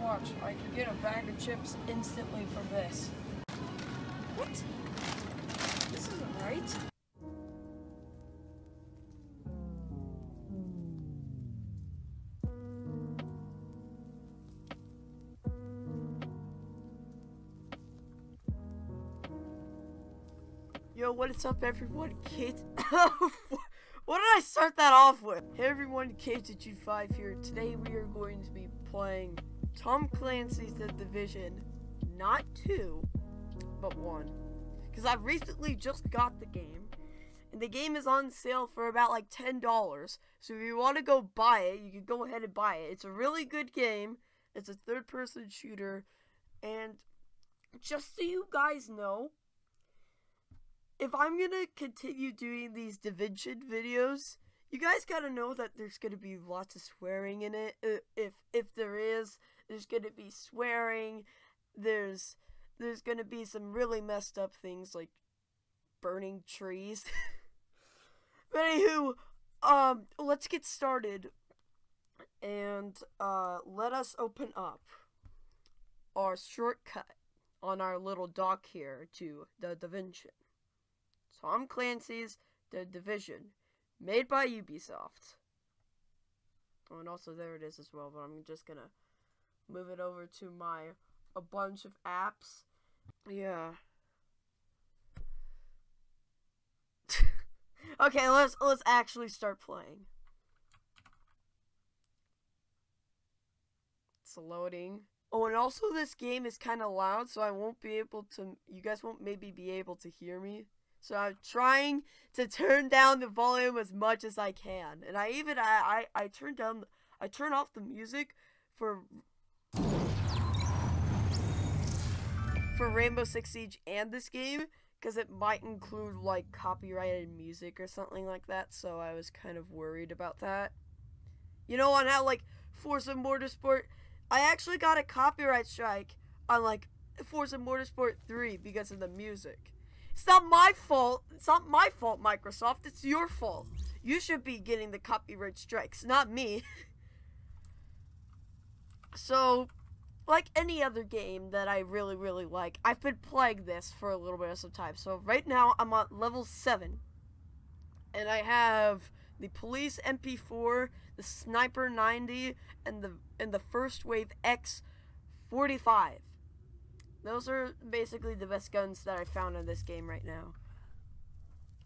Watch, I can get a bag of chips instantly from this. What? This isn't right. Yo, what is up, everyone? Kids. what did I start that off with? Hey, everyone, at G5 here. Today we are going to be playing Tom Clancy's The Division. Not two, but one. Because I've recently just got the game. And the game is on sale for about like $10. So if you want to go buy it, you can go ahead and buy it. It's a really good game. It's a third person shooter. And just so you guys know, if I'm gonna continue doing these Division videos, you guys gotta know that there's gonna be lots of swearing in it. Uh, if if there is, there's gonna be swearing. There's there's gonna be some really messed up things like burning trees. but anywho, um, let's get started, and uh, let us open up our shortcut on our little dock here to the Division. Tom Clancy's The Division, made by Ubisoft. Oh, and also there it is as well, but I'm just gonna move it over to my a bunch of apps. Yeah. okay, let's let's actually start playing. It's loading. Oh, and also this game is kind of loud, so I won't be able to. You guys won't maybe be able to hear me. So I'm trying to turn down the volume as much as I can. And I even I I, I turn down I turn off the music for for Rainbow Six Siege and this game because it might include like copyrighted music or something like that. So I was kind of worried about that. You know, on how like Forza Motorsport, I actually got a copyright strike on like Forza Motorsport 3 because of the music. It's not my fault. It's not my fault, Microsoft. It's your fault. You should be getting the copyright strikes, not me. so, like any other game that I really, really like, I've been playing this for a little bit of some time. So right now, I'm on level 7. And I have the Police MP4, the Sniper 90, and the and the First Wave X45. Those are basically the best guns that I found in this game right now.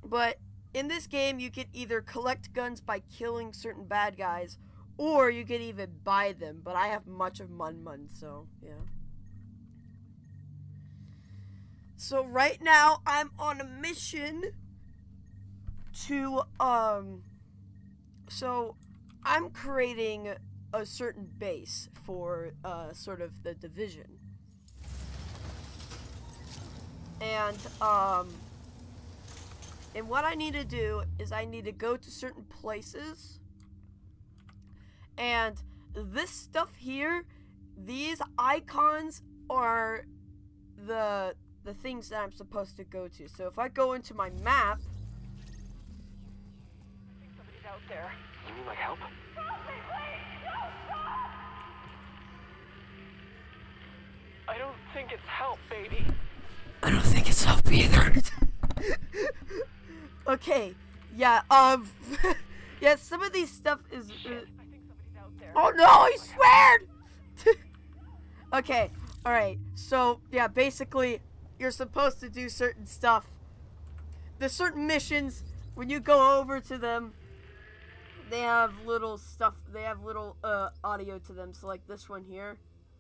But in this game, you can either collect guns by killing certain bad guys, or you can even buy them. But I have much of Mun Mun, so yeah. So right now, I'm on a mission to, um, so I'm creating a certain base for, uh, sort of the division and um and what I need to do is I need to go to certain places and this stuff here these icons are the the things that I'm supposed to go to. So if I go into my map. Somebody's out there. You need my help? I don't think it's help, baby. I don't think it's help either. okay, yeah, um, yeah, some of these stuff is. Uh, oh no, he sweared! okay, alright, so, yeah, basically, you're supposed to do certain stuff. There's certain missions, when you go over to them, they have little stuff, they have little, uh, audio to them, so like this one here.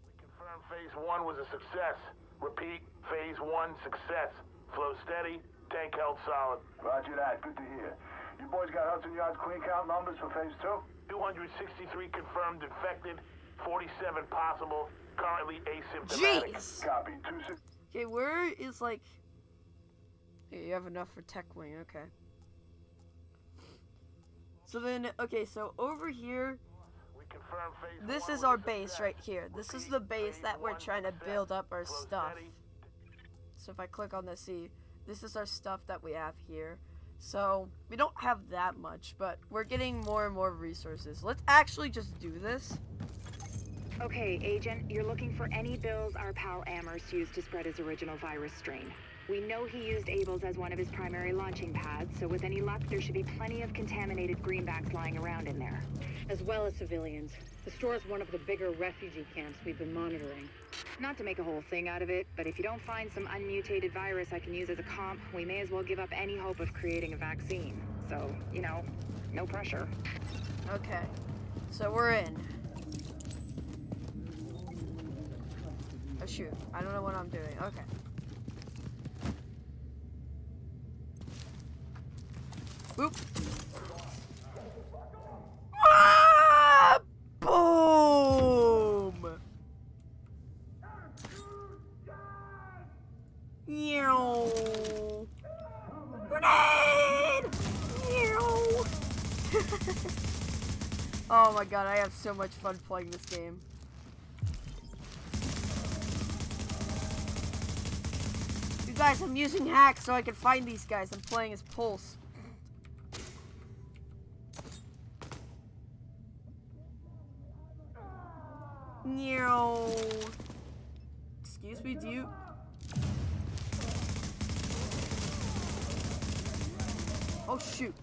We confirm phase one was a success. Repeat, phase one success. Flow steady, tank held solid. Roger that, good to hear. You boys got Hudson Yards clean count numbers for phase two? 263 confirmed infected, 47 possible, currently asymptomatic. Jeez! Copy. Okay, where is like... Okay, you have enough for Tech Wing, okay. So then, okay, so over here, We confirm phase this is our base right here. This is the base that we're trying to build up our stuff. So if I click on this, see, this is our stuff that we have here. So, we don't have that much, but we're getting more and more resources. Let's actually just do this. Okay, Agent, you're looking for any bills our pal Amherst used to spread his original virus strain. We know he used Abel's as one of his primary launching pads, so with any luck, there should be plenty of contaminated greenbacks lying around in there. as well as civilians. The store is one of the bigger refugee camps we've been monitoring. Not to make a whole thing out of it, but if you don't find some unmutated virus I can use as a comp, we may as well give up any hope of creating a vaccine. So, you know, no pressure. Okay. So we're in. Oh shoot. I don't know what I'm doing. Okay. Boop. Ah! Boom! Grenade! Oh my god, I have so much fun playing this game. You guys, I'm using hacks so I can find these guys. I'm playing as Pulse. Meow. Excuse me, do you... Oh shoot.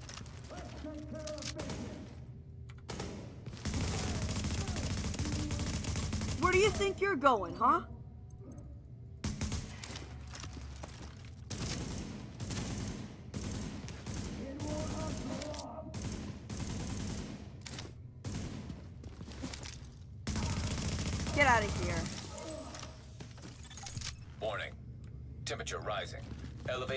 Where do you think you're going, huh? Get out of here. Warning. Temperature rising.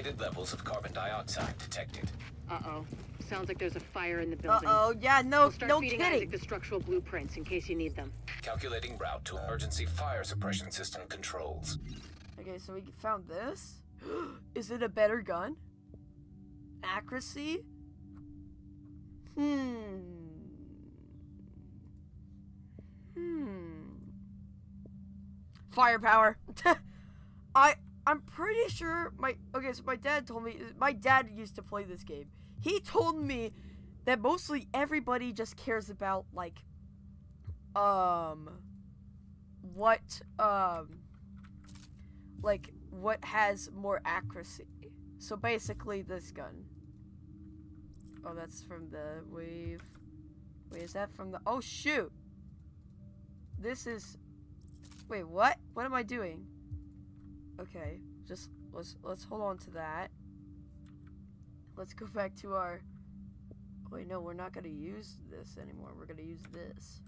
Elevated levels of carbon dioxide detected. Uh-oh. Sounds like there's a fire in the building. Uh-oh, yeah, no, We'll start no feeding kidding. Isaac the structural blueprints in case you need them. Calculating route to emergency fire suppression system controls. Okay, so we found this. Is it a better gun? Accuracy? Hmm. Hmm. Firepower. I I'm pretty sure my okay, so my dad told me my dad used to play this game. He told me that mostly everybody just cares about like um what um like what has more accuracy. So basically this gun. Oh, that's from the wave. Wait, is that from the Oh shoot. This is Wait, what? What am I doing? Okay, just let's let's hold on to that. Let's go back to our Wait, no, we're not to use this anymore. We're to use this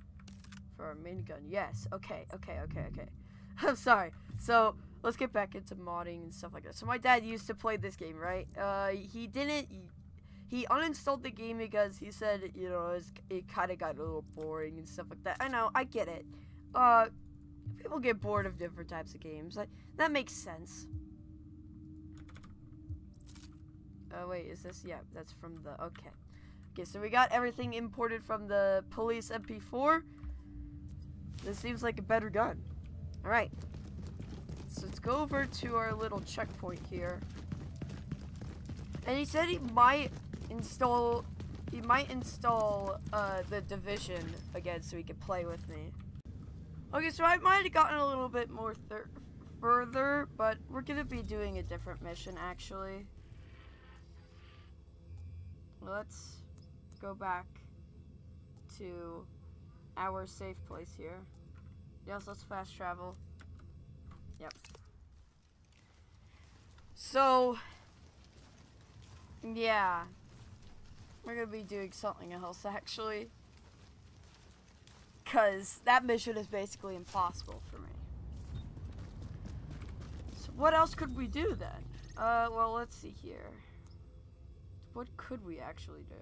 for our minigun. Yes. Okay. Okay. Okay. Okay. I'm sorry. So let's get back into modding and stuff like that. So my dad used to play this game, right? Uh, he didn't. He uninstalled the game because he said, you know, it's, it kind of got a little boring and stuff like that. I know. I get it. Uh, people get bored of different types of games. Like that makes sense. Oh wait, is this? Yeah, that's from the. Okay. Okay, so we got everything imported from the police MP4. This seems like a better gun. Alright. So let's go over to our little checkpoint here. And he said he might install he might install uh, the division again so he could play with me. Okay, so I might have gotten a little bit more further, but we're gonna be doing a different mission actually. Let's go back to our safe place here. Yes, let's fast travel. Yep. So, yeah. We're gonna be doing something else actually. Because that mission is basically impossible for me. So, what else could we do then? Uh, well, let's see here. What could we actually do?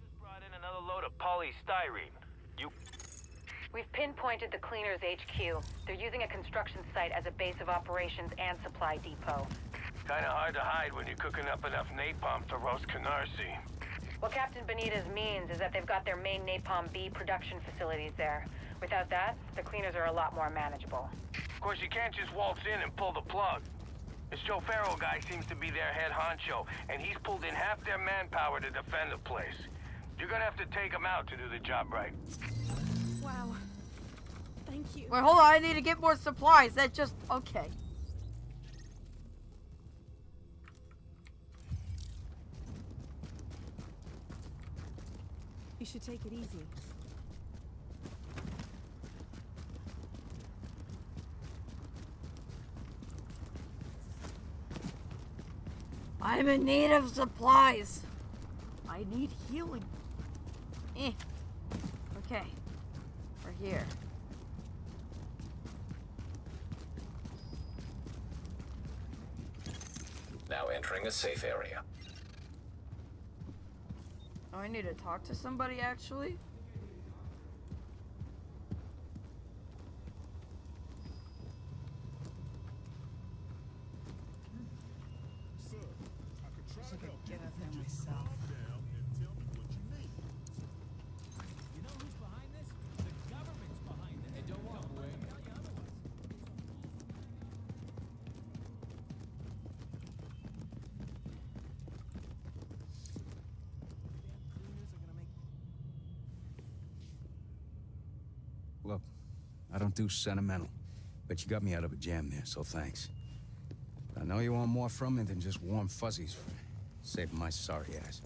Just brought in another load of polystyrene. You We've pinpointed the Cleaners HQ. They're using a construction site as a base of operations and supply depot. kinda hard to hide when you're cooking up enough napalm to roast Canarsie. What Captain Benitez means is that they've got their main Napalm B production facilities there. Without that, the Cleaners are a lot more manageable. Of course, you can't just waltz in and pull the plug. This Joe Ferro guy seems to be their head honcho, and he's pulled in half their manpower to defend the place. You're gonna have to take them out to do the job right. Wow. Thank you. Wait, hold on. I need to get more supplies. That just okay. You should take it easy. I'm in need of supplies. I need healing. Eh. Okay. We're here. Now entering a safe area. Oh, I need to talk to somebody actually. Get up there myself. Look, I don't sentimental, but you got me out of a jam there, so thanks. I know you want more from me than just warm fuzzies saving my sorry ass.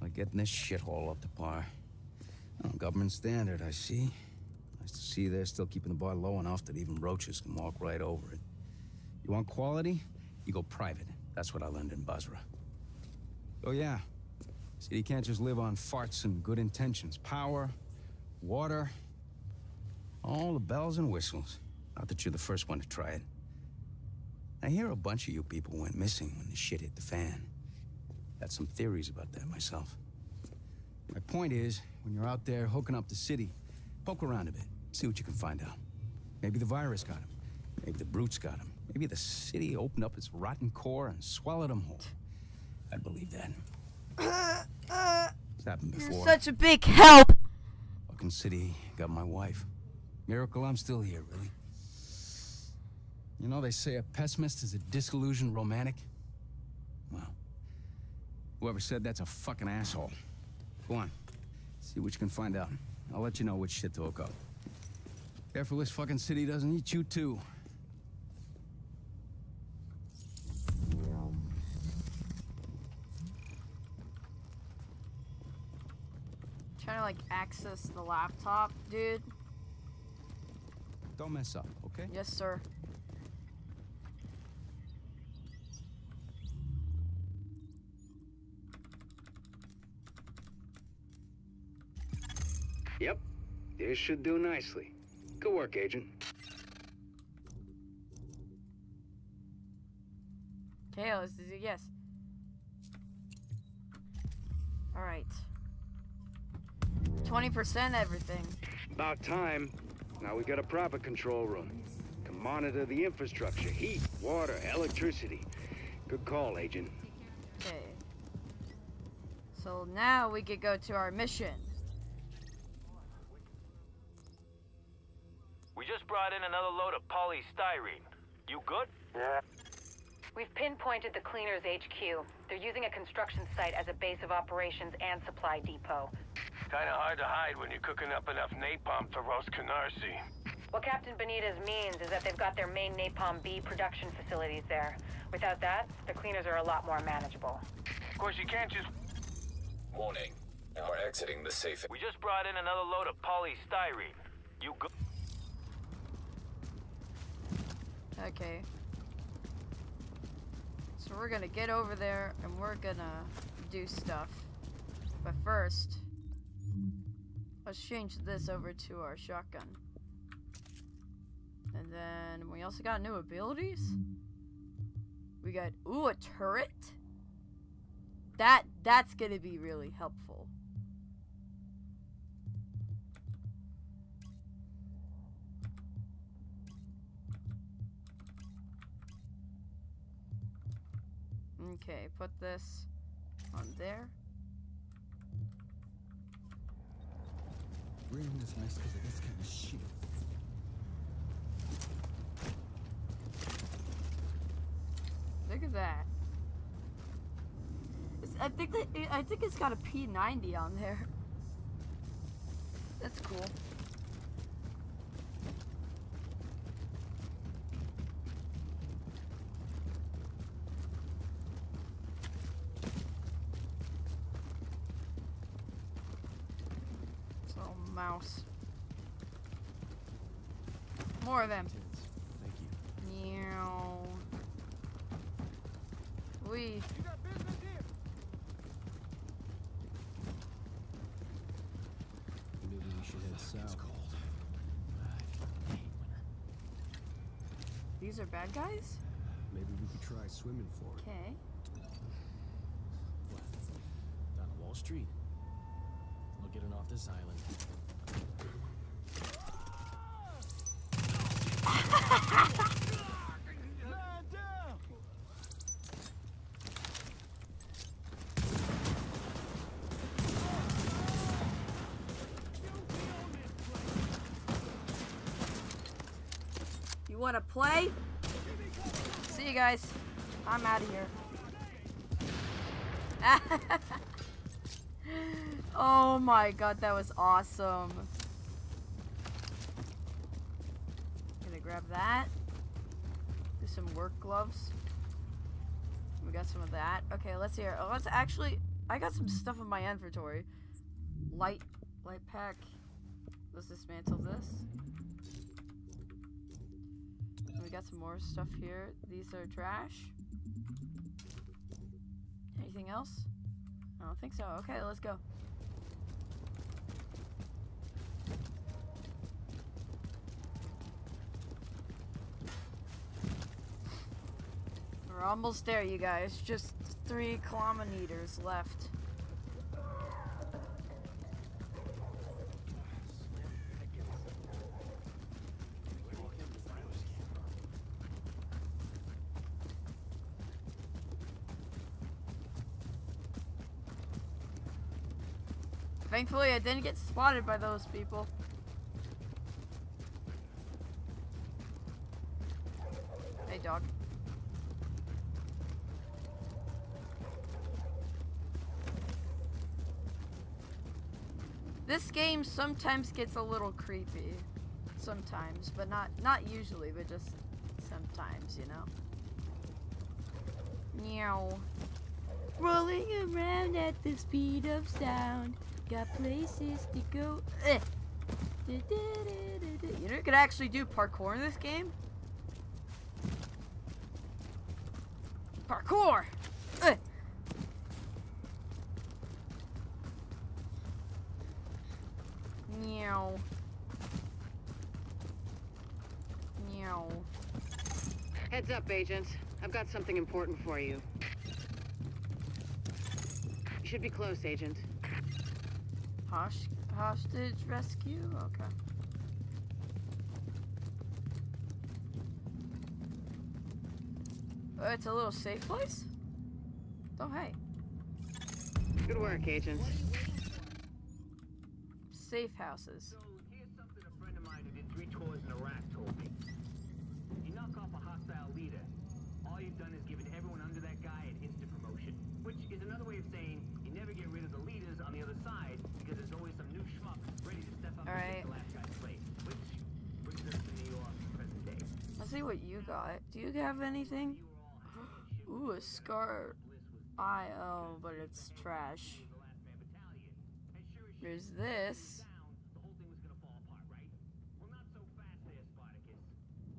Like getting this shithole up to par. Oh, government standard, I see. Nice to see they're still keeping the bar low enough that even roaches can walk right over it. You want quality? You go private. That's what I learned in Basra. Oh yeah. City can't just live on farts and good intentions. Power, water, all the bells and whistles. Not that you're the first one to try it. I hear a bunch of you people went missing when the shit hit the fan. Got some theories about that myself. My point is, when you're out there hooking up the city, poke around a bit, see what you can find out. Maybe the virus got him. Maybe the brutes got him. Maybe the city opened up its rotten core and swallowed him whole. I'd believe that. It's happened You're before. such a big help. Fucking city got my wife. Miracle I'm still here, really. You know, they say a pessimist is a disillusioned romantic. Well, whoever said that's a fucking asshole. Go on. See what you can find out. I'll let you know which shit to hook up. Careful this fucking city doesn't eat you too. Trying to like access the laptop, dude. Don't mess up, okay? Yes, sir. Yep. This should do nicely. Good work, Agent. Okay, let's do yes. All right. Twenty percent everything. About time. Now we got a proper control room. Can monitor the infrastructure, heat, water, electricity. Good call, Agent. Okay. So now we could go to our mission. We just brought in another load of polystyrene. You good? Yeah. We've pinpointed the Cleaners HQ. They're using a construction site as a base of operations and supply depot. Kinda hard to hide when you're cooking up enough napalm to roast Canarsie. What Captain Benitez means is that they've got their main Napalm B production facilities there. Without that, the Cleaners are a lot more manageable. Of course, you can't just... Warning. Now we're exiting the safe. We just brought in another load of polystyrene. You go... Okay. So we're gonna get over there and we're gonna do stuff. But first, let's change this over to our shotgun. And then we also got new abilities. We got ooh a turret. That that's gonna be really helpful. Okay, put this on there. We're in this mess because of this kind of shit. Look at that. It's, I think that it, I think it's got a P90 on there. That's cool. Mouse. More of them. Thank you. Meow. We. Maybe we should head south. cold. These are bad guys? Maybe we could try swimming for it. Okay. What? Down Wall Street. We'll get it off this island. You want to play? See you guys. I'm out of here. oh my god, that was awesome. Gonna grab that. Do some work gloves. We got some of that. Okay, let's hear. Oh, let's actually. I got some stuff in my inventory. Light, light pack. Let's dismantle this. We got some more stuff here. These are trash. Anything else? I don't think so. Okay, let's go. We're almost there, you guys. Just three kilometers left. Thankfully, I didn't get spotted by those people. Hey, dog. This game sometimes gets a little creepy. Sometimes, but not not usually, but just sometimes, you know. Meow. Rolling around at the speed of sound. Got places to go. Eh. You know you could actually do parkour in this game? Parkour! Eh. Meow. Meow. Heads up, Agent. I've got something important for you. You should be close, Agent. Hosh hostage rescue? Okay. Uh, it's a little safe place? Oh, hey. Good work, agents. Safe houses. So here's something a friend of mine who did three tours in Iraq told me. You knock off a hostile leader, all you've done is given everyone under that guy an instant promotion. Which is another way of saying you never get rid of the leaders on the other side because there's always some new schmuck ready to step up All and right. take the last guy's place. Which brings us to New York, present day. Let's see what you got. Do you have anything? Ooh, a scar. I oh, but it's trash. There's this. The whole thing was gonna fall apart, right? Well, not so fast there, Spartacus.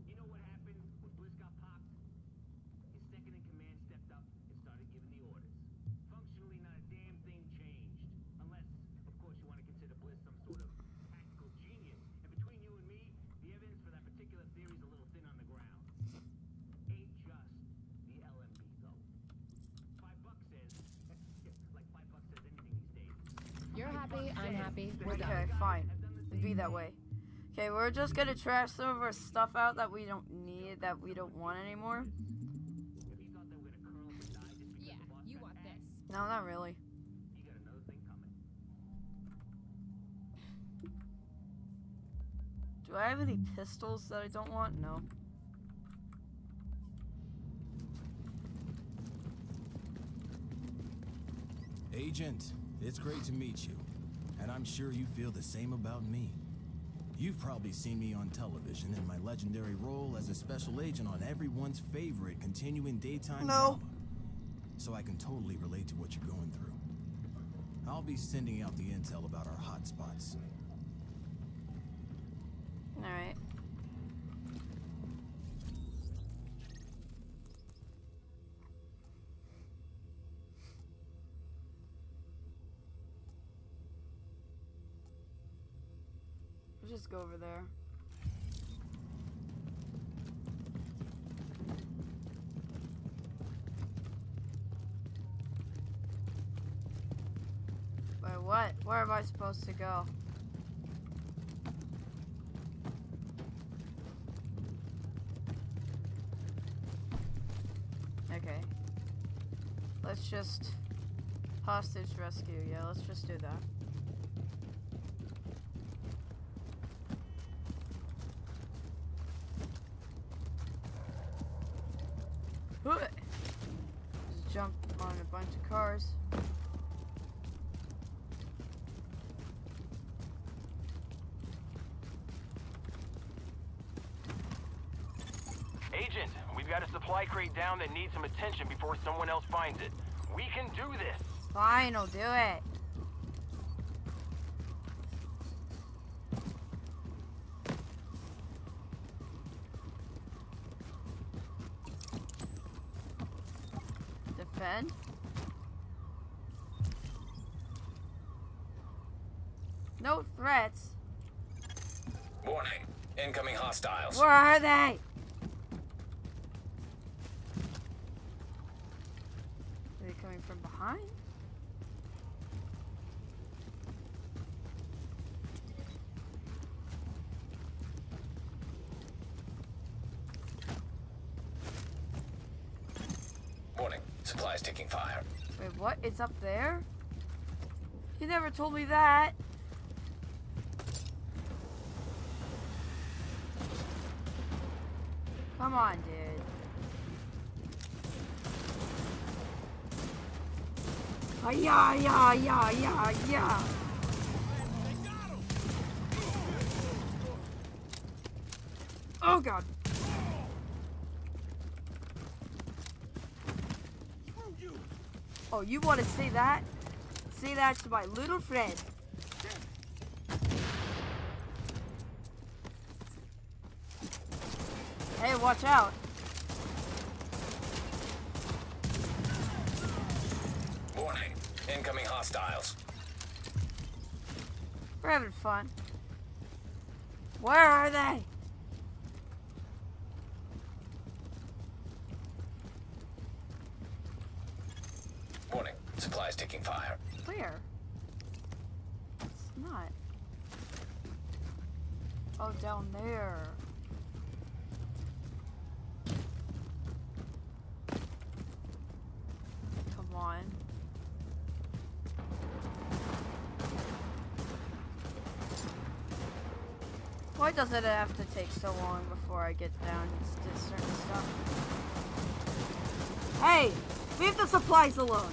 You know what happened when Bliss got popped? His second in command stepped up and started giving the orders. Functionally, not a damn thing changed. Unless, of course, you want to consider Bliss some sort of tactical genius. And between you and me, the evidence for that particular theory is a little thin on the ground. Ain't just the LMB, though. Five bucks says, like five bucks says anything these days. You're happy, we're done. Okay, fine. Be that way. Okay, we're just gonna trash some of our stuff out that we don't need, that we don't want anymore. Yeah, you want this. No, not really. You got another thing coming. Do I have any pistols that I don't want? No. Agent, it's great to meet you. And I'm sure you feel the same about me. You've probably seen me on television in my legendary role as a special agent on everyone's favorite continuing daytime No. drama. So I can totally relate to what you're going through. I'll be sending out the intel about our hotspots. Alright. Let's just go over there. Wait, what? Where am I supposed to go? Okay. Let's just hostage rescue. Yeah, let's just do that. Huh. Just jump on a bunch of cars. Agent, we've got a supply crate down that needs some attention before someone else finds it. We can do this. Fine, I'll do it. Defend? No threats. Warning. Incoming hostiles. Where are they? Are they coming from behind? Warning. Supplies taking fire. Wait, what? It's up there? You never told me that. Come on, dude. Ah, yeah, yeah, yeah, yeah, yeah. Oh, God. Oh, you want to say that? Say that to my little friend. Hey, watch out. Warning. Incoming hostiles. We're having fun. Where are they? Warning. Supplies taking fire. Where? It's not. Oh, down there. Come on. Why does it have to take so long before I get down to certain stuff? Hey! Leave the supplies alone!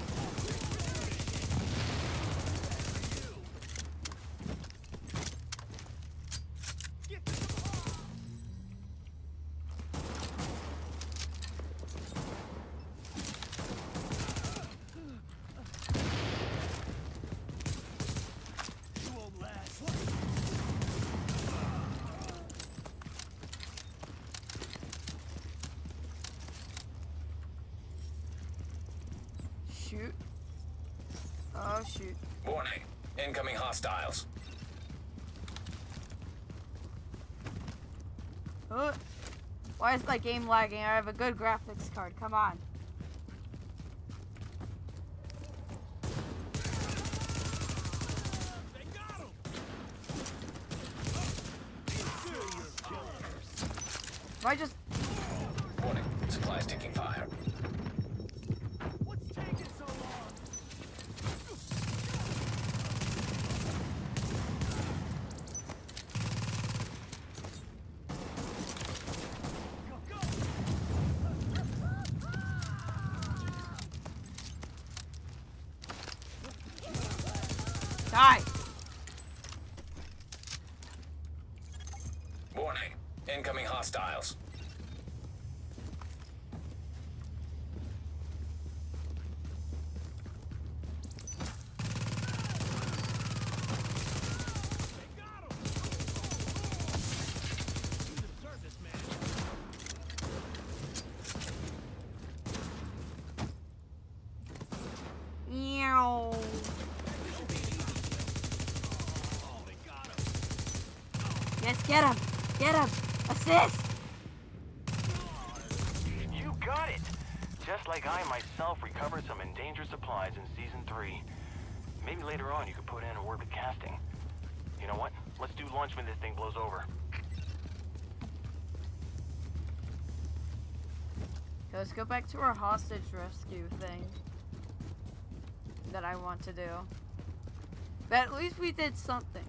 Shoot. Oh, shoot. Warning. Incoming hostiles. Oh. Why is my game lagging? I have a good graphics card. Come on. If I just Warning. Supplies taking fire. die. Incoming hostiles. Meow. Yes, get him. Get him. Assist. You got it! Just like I myself recovered some endangered supplies in Season 3. Maybe later on you could put in a word with casting. You know what? Let's do lunch when this thing blows over. Let's go back to our hostage rescue thing that I want to do. But at least we did something.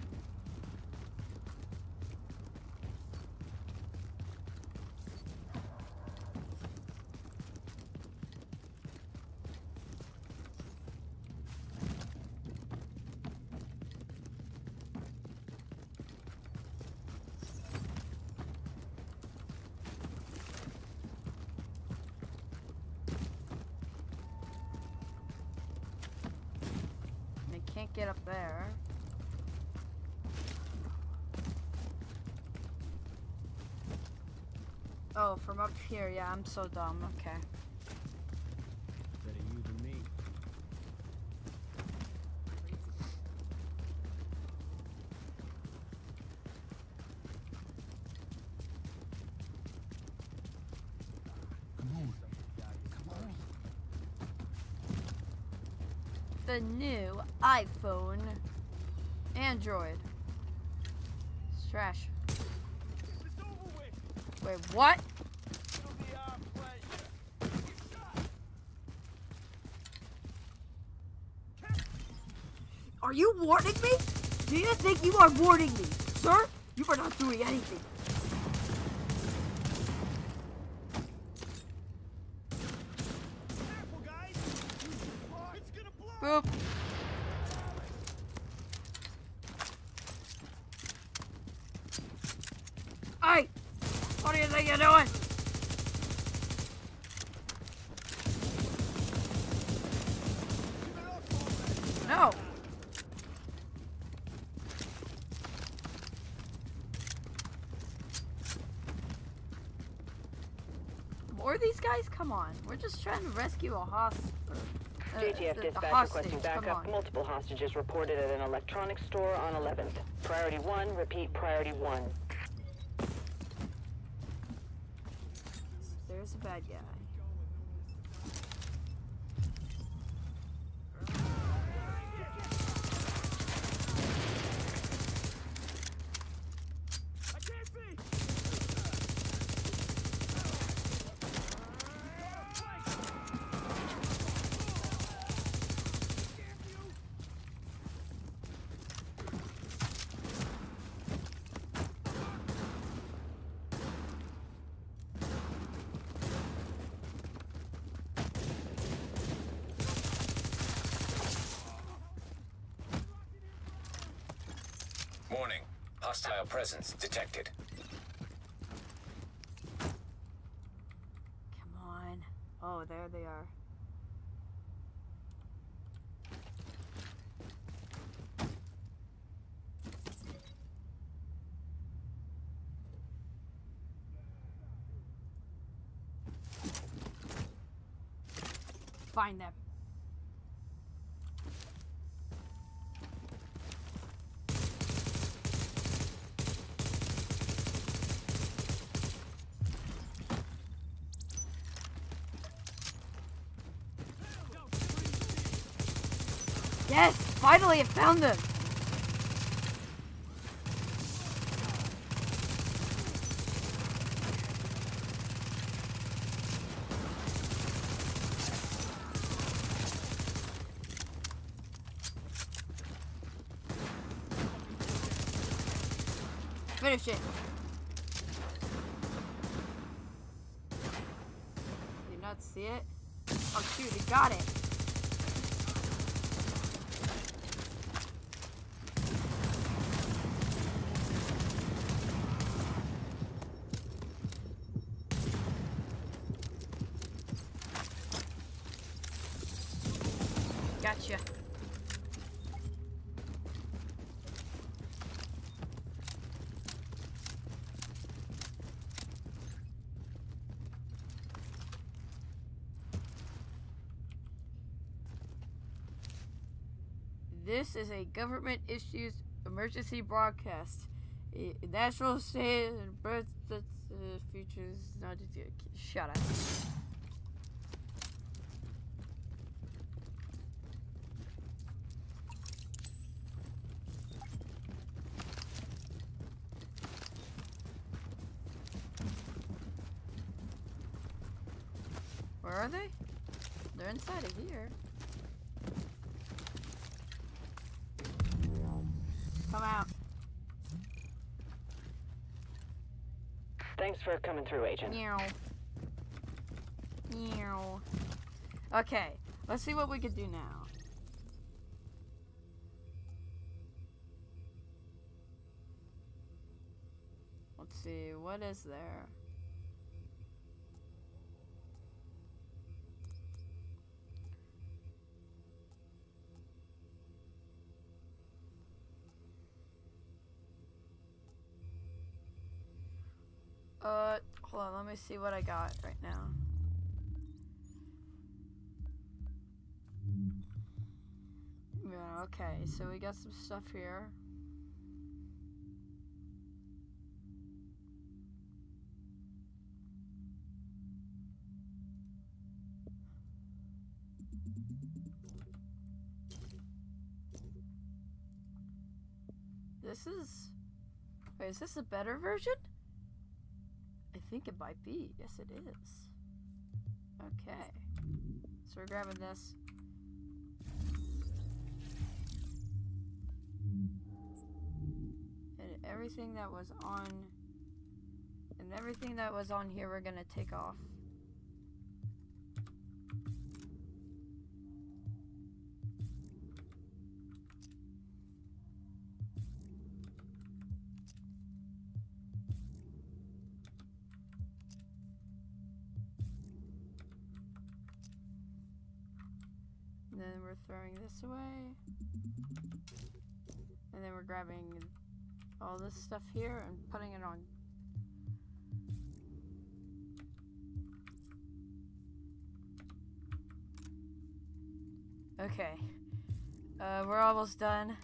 They can't get up there. Oh, from up here. Yeah, I'm so dumb. Okay. Better you than me. Come on. Come on. The new iPhone. Android. It's trash. Wait, what? Are you warning me? Do you think you are warning me? Sir, you are not doing anything. Boop. Hey! What do you think you're doing? No. More of these guys? Come on. We're just trying to rescue a hostage. Uh, JTF the- the dispatch hostage, requesting backup. Multiple hostages reported at an electronics store on 11th. Priority 1, repeat priority 1. There's a bad guy. Hostile presence detected. Come on. Oh, there they are. Find them. Yes! Finally, I found them! Finish it. You not see it? Oh shoot, he got it. This is a government issued emergency broadcast. A national state and birth that uh, features not shut up. Where are they? They're inside of here. Come out. Thanks for coming through, Agent. Meow. Meow. Okay, let's see what we can do now. Let's see, what is there? Hold on, let me see what I got right now. Yeah, okay, so we got some stuff here. This is... Wait, is this a better version? I think it might be. Yes, it is. Okay. So we're grabbing this. And everything that was on... And everything that was on here we're gonna take off. This away. And then we're grabbing all this stuff here and putting it on. Okay. Uh, we're almost done.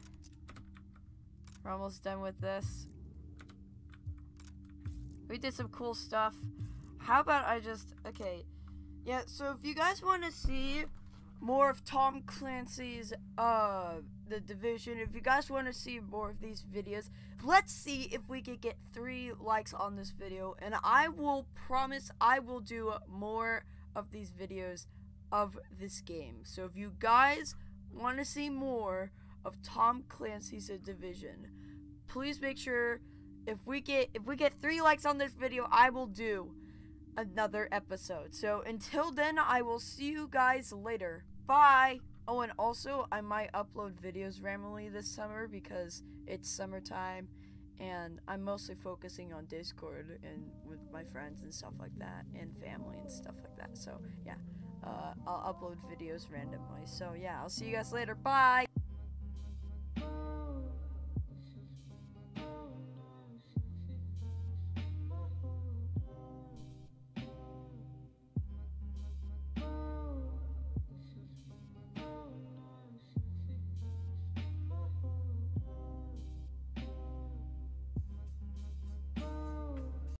We're almost done with this. We did some cool stuff. How about I just... Okay. Yeah, so if you guys want to see more of Tom Clancy's uh the division. If you guys want to see more of these videos let's see if we could get three likes on this video. And I will promise I will do more of these videos of this game. So if you guys want to see more of Tom Clancy's division please make sure if we get if we get three likes on this video I will do another episode. So until then, I will see you guys later. Bye! Oh, and also, I might upload videos randomly this summer because it's summertime and I'm mostly focusing on Discord and with my friends and stuff like that and family and stuff like that. So, yeah, uh, I'll upload videos randomly. So, yeah, I'll see you guys later. Bye!